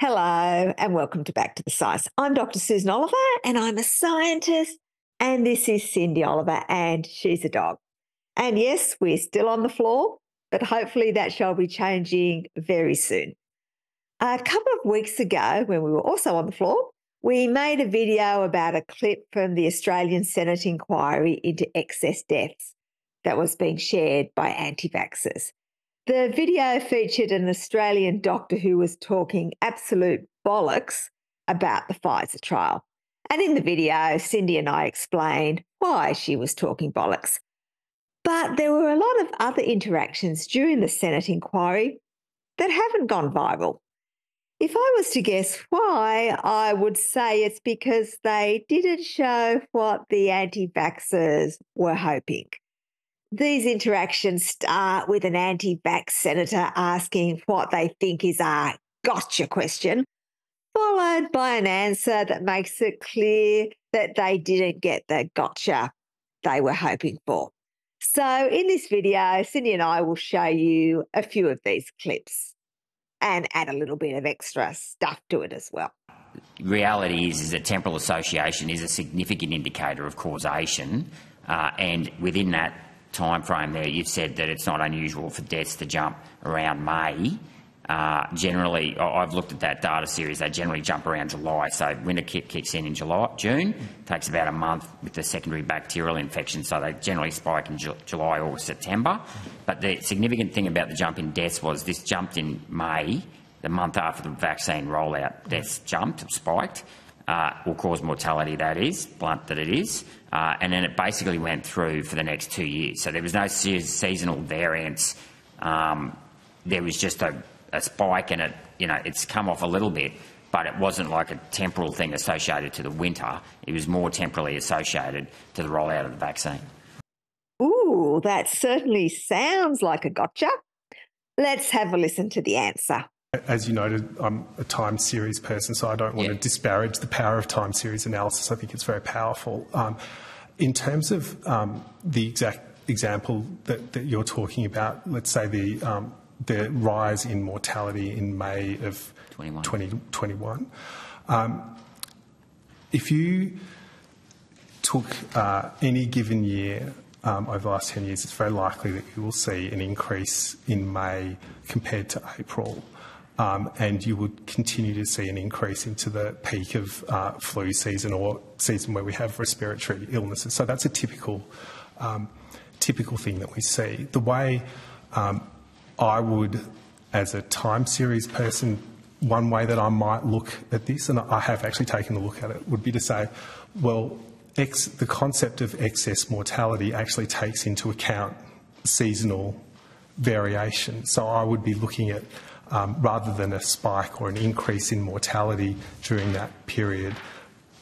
Hello, and welcome to Back to the Science. I'm Dr. Susan Oliver, and I'm a scientist. And this is Cindy Oliver, and she's a dog. And yes, we're still on the floor, but hopefully that shall be changing very soon. A couple of weeks ago, when we were also on the floor, we made a video about a clip from the Australian Senate inquiry into excess deaths that was being shared by anti vaxxers. The video featured an Australian doctor who was talking absolute bollocks about the Pfizer trial. And in the video, Cindy and I explained why she was talking bollocks. But there were a lot of other interactions during the Senate inquiry that haven't gone viral. If I was to guess why, I would say it's because they didn't show what the anti vaxxers were hoping. These interactions start with an anti vax senator asking what they think is a gotcha question, followed by an answer that makes it clear that they didn't get the gotcha they were hoping for. So, in this video, Cindy and I will show you a few of these clips and add a little bit of extra stuff to it as well. Reality is, is that temporal association is a significant indicator of causation, uh, and within that, time frame there, you've said that it's not unusual for deaths to jump around May. Uh, generally, I've looked at that data series. They generally jump around July. So winter kick kicks in in July, June. Takes about a month with the secondary bacterial infection. So they generally spike in Ju July or September. But the significant thing about the jump in deaths was this jumped in May, the month after the vaccine rollout. Deaths jumped, spiked all cause mortality, that is, blunt that it is. Uh, and then it basically went through for the next two years. So there was no se seasonal variance. Um, there was just a, a, spike and it, you know, it's come off a little bit, but it wasn't like a temporal thing associated to the winter. It was more temporally associated to the rollout of the vaccine. Ooh, that certainly sounds like a gotcha. Let's have a listen to the answer. As you noted, I'm a time series person, so I don't want yeah. to disparage the power of time series analysis. I think it's very powerful. Um, in terms of um, the exact example that, that, you're talking about, let's say the, um, the rise in mortality in May of 21. 2021, um, if you took uh, any given year um, over the last 10 years, it's very likely that you will see an increase in May compared to April. Um, and you would continue to see an increase into the peak of uh, flu season or season where we have respiratory illnesses. So that's a typical, um, typical thing that we see. The way um, I would, as a time series person, one way that I might look at this, and I have actually taken a look at it, would be to say, well, ex- the concept of excess mortality actually takes into account seasonal variation. So I would be looking at um, rather than a spike or an increase in mortality during that period,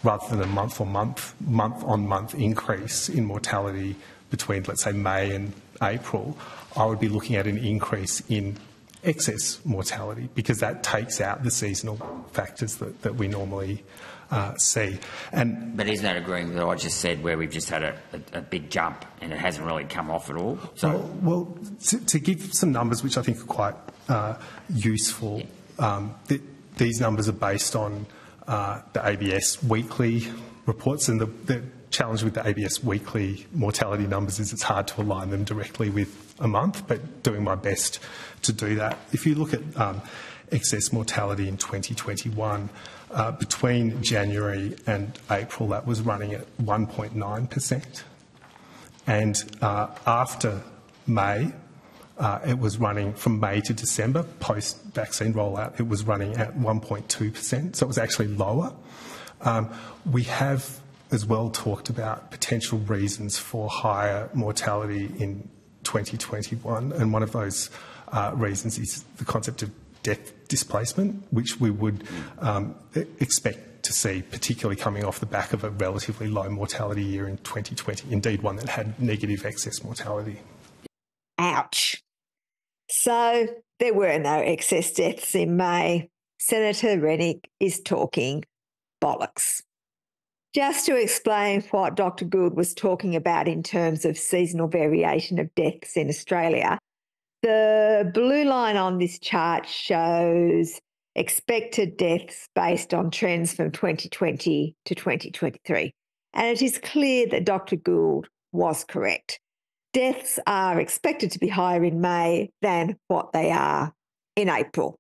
rather than a month on month, month on month increase in mortality between, let's say, May and April, I would be looking at an increase in excess mortality because that takes out the seasonal factors that, that we normally uh, see. And but isn't that agreeing with what I just said, where we've just had a, a, a big jump and it hasn't really come off at all? So, well, well to, to, give some numbers, which I think are quite uh, useful, um, th these numbers are based on uh, the ABS weekly reports, and the, the challenge with the ABS weekly mortality numbers is it's hard to align them directly with a month, but doing my best to do that. If you look at um, excess mortality in 2021, uh, between January and April, that was running at 1.9%. And uh, after May, uh, it was running from May to December, post vaccine rollout, it was running at 1.2%, so it was actually lower. Um, we have as well talked about potential reasons for higher mortality in 2021, and one of those uh, reasons is the concept of death displacement, which we would um, expect to see, particularly coming off the back of a relatively low mortality year in 2020, indeed one that had negative excess mortality. Ouch. So there were no excess deaths in May. Senator Rennick is talking bollocks. Just to explain what Dr. Gould was talking about in terms of seasonal variation of deaths in Australia, the blue line on this chart shows expected deaths based on trends from 2020 to 2023. And it is clear that Dr. Gould was correct. Deaths are expected to be higher in May than what they are in April.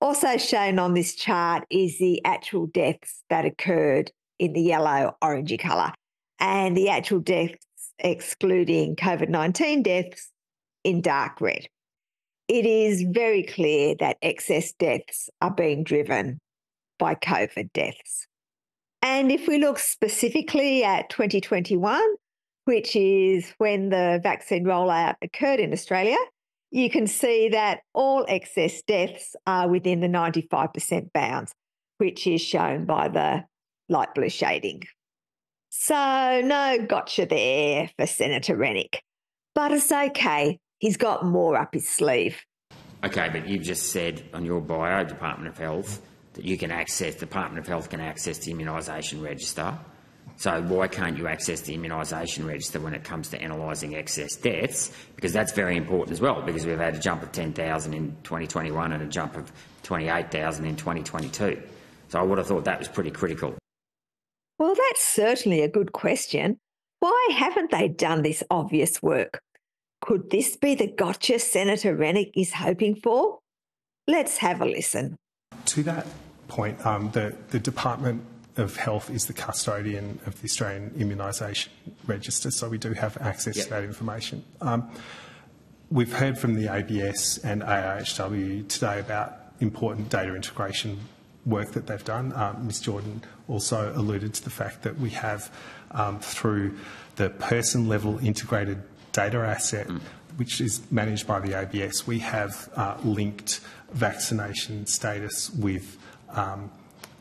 Also shown on this chart is the actual deaths that occurred in the yellow orangey colour and the actual deaths excluding COVID 19 deaths in dark red. It is very clear that excess deaths are being driven by COVID deaths. And if we look specifically at 2021, which is when the vaccine rollout occurred in Australia, you can see that all excess deaths are within the 95% bounds, which is shown by the light blue shading. So, no gotcha there for Senator Rennick. But it's okay. He's got more up his sleeve. Okay, but you've just said on your bio, Department of Health, that you can access, Department of Health can access the immunisation register. So why can't you access the immunisation register when it comes to analysing excess deaths? Because that's very important as well, because we've had a jump of 10,000 in 2021 and a jump of 28,000 in 2022. So I would have thought that was pretty critical. Well, that's certainly a good question. Why haven't they done this obvious work? Could this be the gotcha Senator Rennick is hoping for? Let's have a listen. To that point, um, the, the Department of Health is the custodian of the Australian Immunisation Register, so we do have access yep. to that information. Um, we've heard from the ABS and AIHW today about important data integration work that they've done. Um, Ms Jordan also alluded to the fact that we have, um, through the person level integrated data asset, mm. which is managed by the ABS, we have uh, linked vaccination status with um,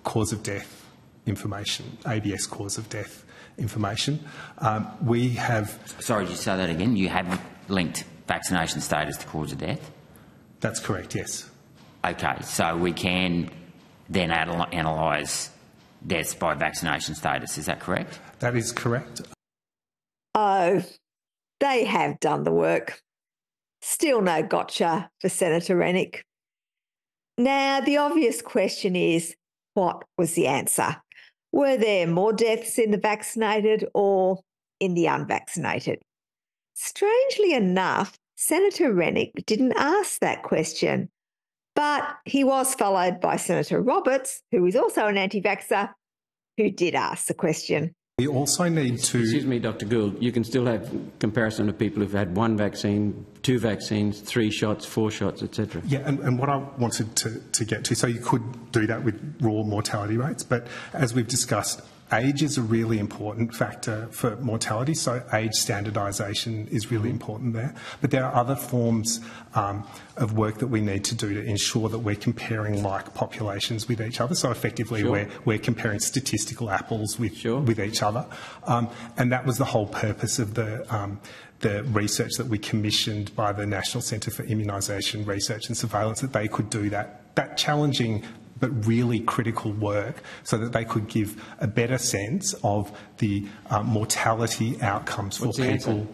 cause of death information, ABS cause of death information. Um, we have. Sorry, did you say that again? You have linked vaccination status to cause of death? That's correct, yes. Okay, so we can then analyse deaths by vaccination status, is that correct? That is correct. Oh, they have done the work. Still no gotcha for Senator Rennick. Now, the obvious question is what was the answer? Were there more deaths in the vaccinated or in the unvaccinated? Strangely enough, Senator Rennick didn't ask that question, but he was followed by Senator Roberts, who is also an anti vaxxer, who did ask the question. We also need to. Excuse me, Dr. Gould. You can still have comparison of people who've had one vaccine, two vaccines, three shots, four shots, etc. Yeah, and, and, what I wanted to, to get to, so you could do that with raw mortality rates, but as we've discussed, age is a really important factor for mortality, so age standardisation is really important there. But there are other forms um, of work that we need to do to ensure that we're comparing like populations with each other. So effectively, sure. we're, we're comparing statistical apples with, sure. with each other. Um, and that was the whole purpose of the um, the research that we commissioned by the National Centre for Immunisation Research and Surveillance, that they could do that, that challenging but really critical work so that they could give a better sense of the uh, mortality outcomes What's for people.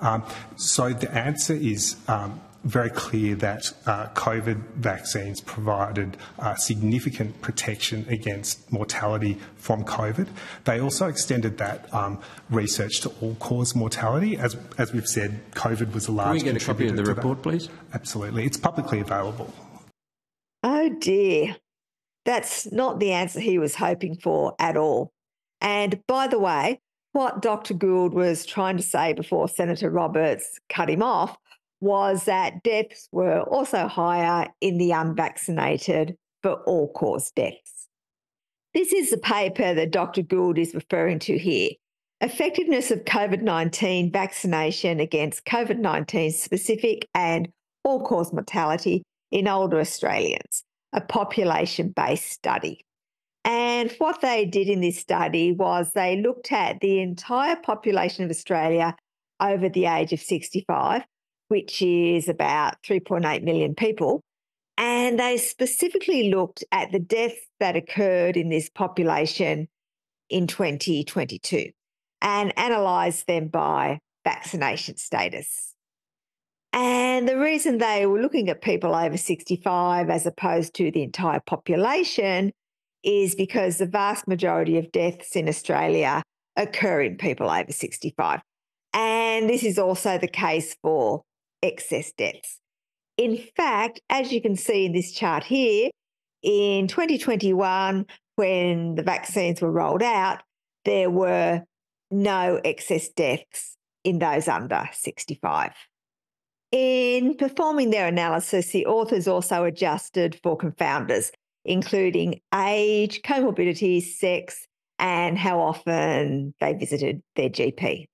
Um, so the answer is um, very clear that uh, COVID vaccines provided uh, significant protection against mortality from COVID. They also extended that um, research to all-cause mortality. As, as we've said, COVID was a large Can we get a copy of the report, that. please? Absolutely. It's publicly available. Oh dear. That's not the answer he was hoping for at all. And by the way, what Dr. Gould was trying to say before Senator Roberts cut him off was that deaths were also higher in the unvaccinated for all cause deaths. This is the paper that Dr. Gould is referring to here. Effectiveness of COVID 19 vaccination against COVID 19 specific and all cause mortality in older Australians a population based study. And what they did in this study was they looked at the entire population of Australia over the age of 65, which is about 3.8 million people. And they specifically looked at the deaths that occurred in this population in 2022 and analysed them by vaccination status. And the reason they were looking at people over 65 as opposed to the entire population is because the vast majority of deaths in Australia occur in people over 65. And this is also the case for excess deaths. In fact, as you can see in this chart here, in 2021, when the vaccines were rolled out, there were no excess deaths in those under 65. In performing their analysis, the authors also adjusted for confounders, including age, comorbidities, sex, and how often they visited their GP.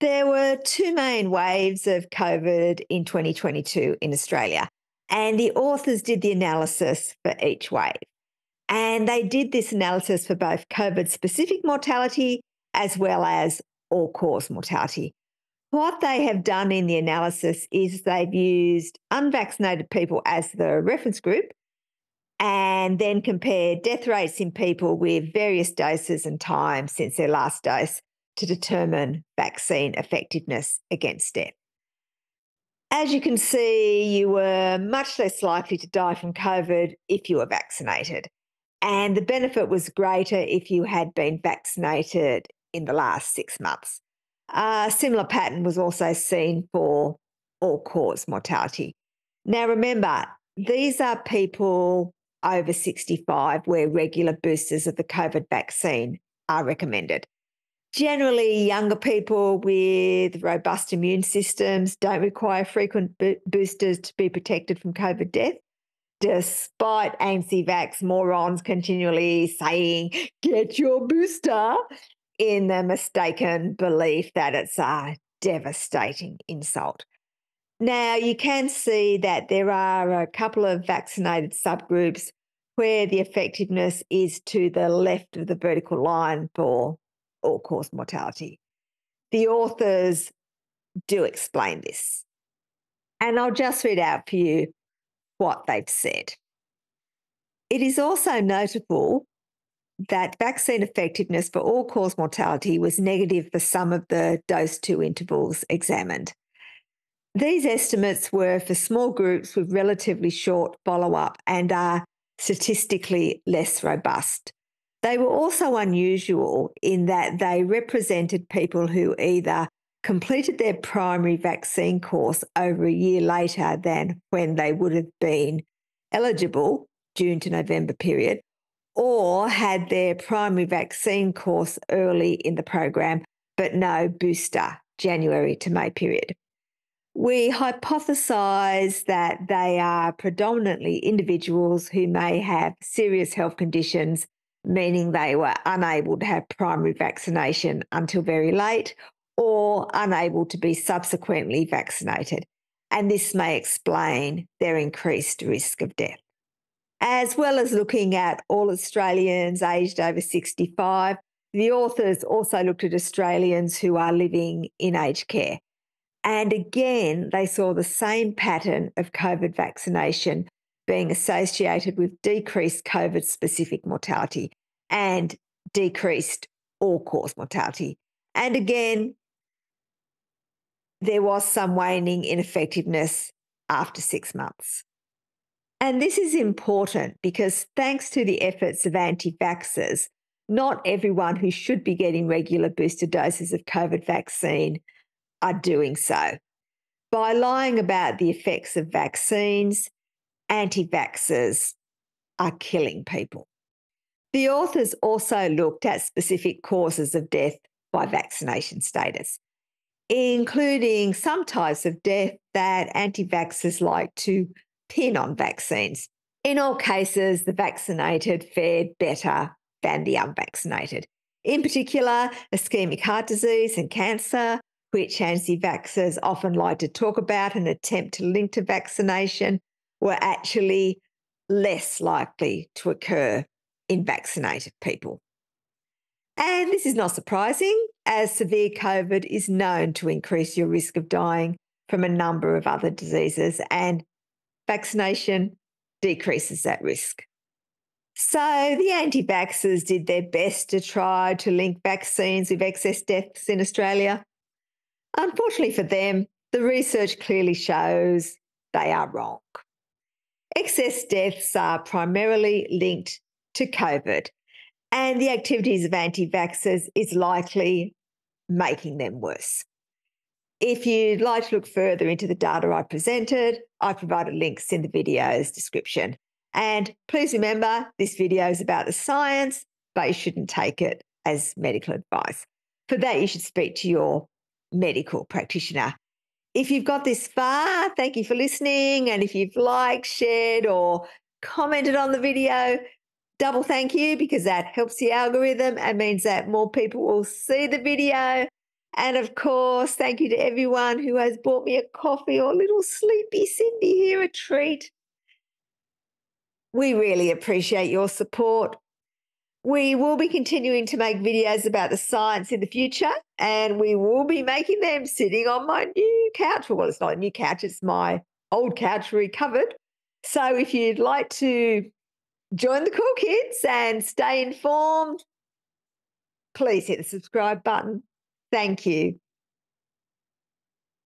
There were two main waves of COVID in 2022 in Australia, and the authors did the analysis for each wave. And they did this analysis for both COVID specific mortality as well as all cause mortality. What they have done in the analysis is they've used unvaccinated people as the reference group and then compared death rates in people with various doses and times since their last dose to determine vaccine effectiveness against death. As you can see, you were much less likely to die from COVID if you were vaccinated. And the benefit was greater if you had been vaccinated in the last six months. A similar pattern was also seen for all cause mortality. Now, remember, these are people over 65 where regular boosters of the COVID vaccine are recommended. Generally, younger people with robust immune systems don't require frequent bo- boosters to be protected from COVID death, despite anti vax morons continually saying, get your booster in the mistaken belief that it's a devastating insult. Now, you can see that there are a couple of vaccinated subgroups where the effectiveness is to the left of the vertical line for all cause mortality. The authors do explain this. And I'll just read out for you what they've said. It is also notable that vaccine effectiveness for all cause mortality was negative for some of the dose two intervals examined. These estimates were for small groups with relatively short follow up and are statistically less robust. They were also unusual in that they represented people who either completed their primary vaccine course over a year later than when they would have been eligible, June to November period, or had their primary vaccine course early in the program, but no booster, January to May period. We hypothesize that they are predominantly individuals who may have serious health conditions, meaning they were unable to have primary vaccination until very late or unable to be subsequently vaccinated. And this may explain their increased risk of death as well as looking at all Australians aged over 65. The authors also looked at Australians who are living in aged care. And again, they saw the same pattern of COVID vaccination being associated with decreased COVID specific mortality and decreased all cause mortality. And again, there was some waning in effectiveness after six months. And this is important because thanks to the efforts of anti vaxxers, not everyone who should be getting regular booster doses of COVID vaccine are doing so. By lying about the effects of vaccines, anti vaxxers are killing people. The authors also looked at specific causes of death by vaccination status, including some types of death that anti vaxxers like to pin on vaccines. In all cases, the vaccinated fared better than the unvaccinated. In particular, ischemic heart disease and cancer, which anti vaxxers often like to talk about and attempt to link to vaccination, were actually less likely to occur in vaccinated people. And this is not surprising, as severe COVID is known to increase your risk of dying from a number of other diseases and vaccination decreases that risk. So the anti vaxxers did their best to try to link vaccines with excess deaths in Australia. Unfortunately for them, the research clearly shows they are wrong. Excess deaths are primarily linked to COVID, and the activities of anti vaxxers is likely making them worse. If you'd like to look further into the data I presented, I provided links in the video's description. And please remember, this video is about the science, but you shouldn't take it as medical advice. For that, you should speak to your medical practitioner. If you've got this far, thank you for listening. And if you've liked, shared, or commented on the video, double thank you because that helps the algorithm and means that more people will see the video. And of course, thank you to everyone who has bought me a coffee or little sleepy Cindy here a treat. We really appreciate your support. We will be continuing to make videos about the science in the future, and we will be making them sitting on my new couch. Well, it's not a new couch, it's my old couch recovered. So if you'd like to join the cool kids and stay informed, please hit the subscribe button. Thank you.